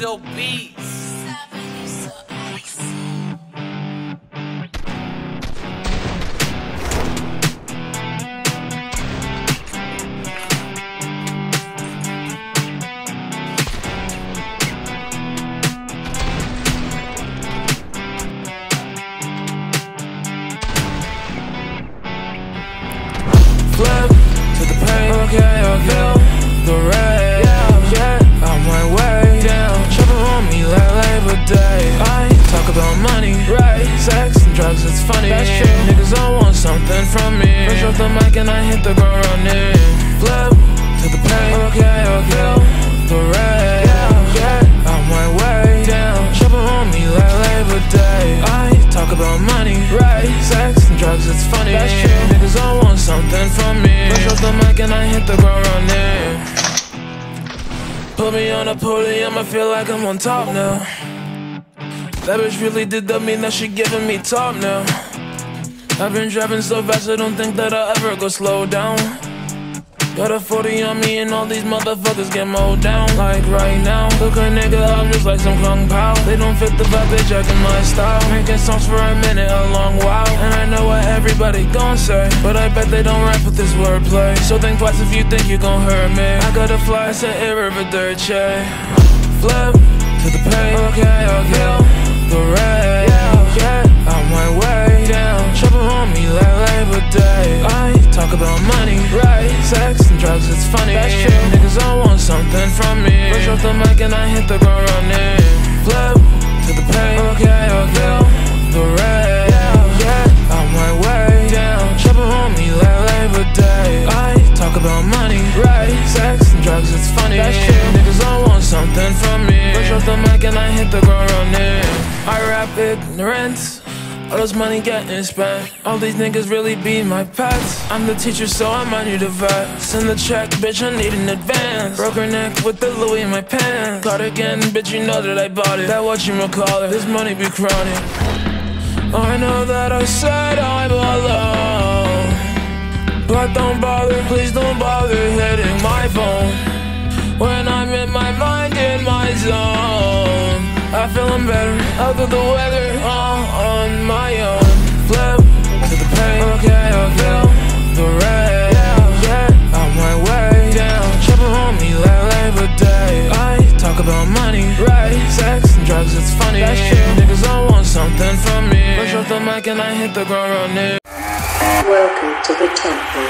still beats. flip to the pain. Okay, okay. About money, right? Sex and drugs, it's funny. That's true. Niggas all want something from me. Push off the mic and I hit the ground running. Flip to the pain. Okay, okay. The red, yeah, yeah. On my way down, shopping on me like Labor Day. I talk about money, right? Sex and drugs, it's funny. That's true. Niggas all want something from me. Push off the mic and I hit the ground running. Put me on a podium, I feel like I'm on top now. That bitch really did that mean that she giving me top now. I've been driving so fast, I don't think that I'll ever go slow down. Got a 40 on me and all these motherfuckers get mowed down. Like right now Look a nigga up just like some Kung Pao. They don't fit the vibe, they jacking my style. Making songs for a minute, a long while. And I know what everybody gon' say But I bet they don't rap with this wordplay. So think twice if you think you gon' hurt me. I gotta fly, it's an irreverdice Flip to the pain Okay, okay Red, yeah, yeah On my way down Shopping on me like Labor Day I talk about money, right? Sex and drugs, it's funny. That's true. Niggas all want something from me. Push off the mic and I hit the ground running. Flip to the pain. Okay, okay. The red, yeah, yeah. On my way down. Shopping on me like Labor Day. I talk about money, right? Sex and drugs, it's funny. That's true. Niggas all want something from me. Push off the mic and I hit the ground running. I rap ignorance. All this money getting spent. All these niggas really be my pets. I'm the teacher, so I'm on you to vet. Send the check, bitch, I need an advance. Broke her neck with the Louis in my pants. Cardigan, bitch, you know that I bought it. That what you call it. This money be chronic. Oh, I know that I said I'm alone. But don't bother, please don't bother hitting my phone. Zone. I feeling better, out of the weather, all on my own. Flip to the pain, okay, okay. The red, yeah, yeah. On my way down, Trouble on me like Labor Day. I talk about money, right? Sex and drugs, it's funny. That's true. Niggas all want something from me. Push off the mic and I hit the ground running. Welcome to the temple.